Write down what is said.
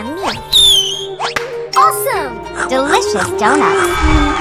and meat. Awesome! Delicious donuts.